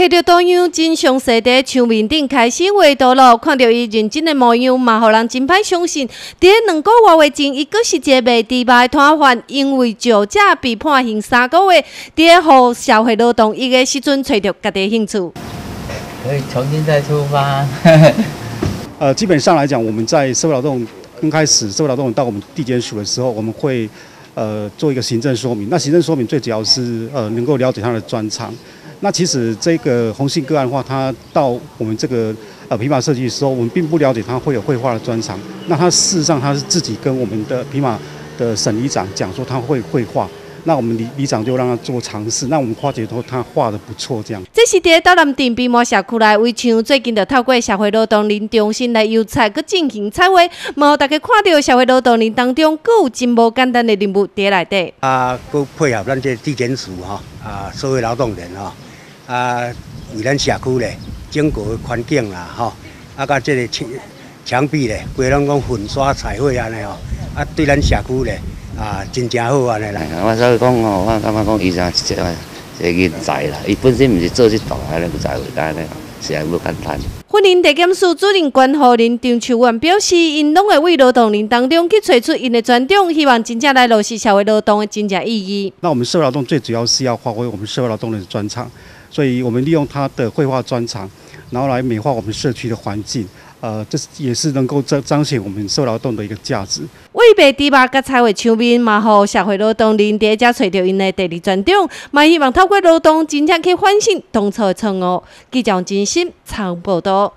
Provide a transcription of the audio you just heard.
看到导游真详细在墙面顶开始画图了，看到伊认真的模样，嘛，互人真歹相信。伫两个月前，伊阁是一个卖猪排摊贩，因为酒驾被判刑三个月。伫互社会劳动伊个时阵，找到家己兴趣，可以重新再出发。呃，基本上来讲，我们在社会劳动刚开始，社会劳动到我们地检署的时候，我们会呃做一个行政说明。那行政说明最主要是呃能够了解他的专长。那其实这个红杏个案的话，他到我们这个呃皮马设计的时候，我们并不了解他会有绘画的专长。那他事实上他是自己跟我们的皮马的省里长讲说他会绘画。那我们里里长就让他做尝试，那我们花姐说他画的不错，这样。这是在岛南镇边马社区内，为像最近的透过社会劳动林中心来油菜，佮进行采绘，冇大家看到社会劳动林当中，佮有真无简单的任务在内底。啊，佮配合咱这地检署哈，啊，社会劳动人哈，啊，啊为咱社区咧整个环境啦吼，啊，甲即个墙墙壁咧，规拢讲粉刷彩绘安尼吼，啊，对咱社区咧。啊，真正好安尼啦！我所以讲吼，我感觉讲伊是一个一个人才啦，伊本身毋是做这档，安尼不才会干呢，是还无简单。婚姻地检署主任关浩林张秋元表示，因拢会为劳动人当中去找出因的专长，希望真正来落实社会劳动的真正意义。那我们社会劳动最主要是要发挥我们社会劳动的专长，所以我们利用他的绘画专长，然后来美化我们社区的环境。呃，这是也是能够彰彰显我们社会劳动的一个价值。为被猪肉甲菜为墙面，嘛好社会劳动人伫遮找到因的第二专长，嘛希望透过劳动真正去反省当初的错误。记者真心长报道。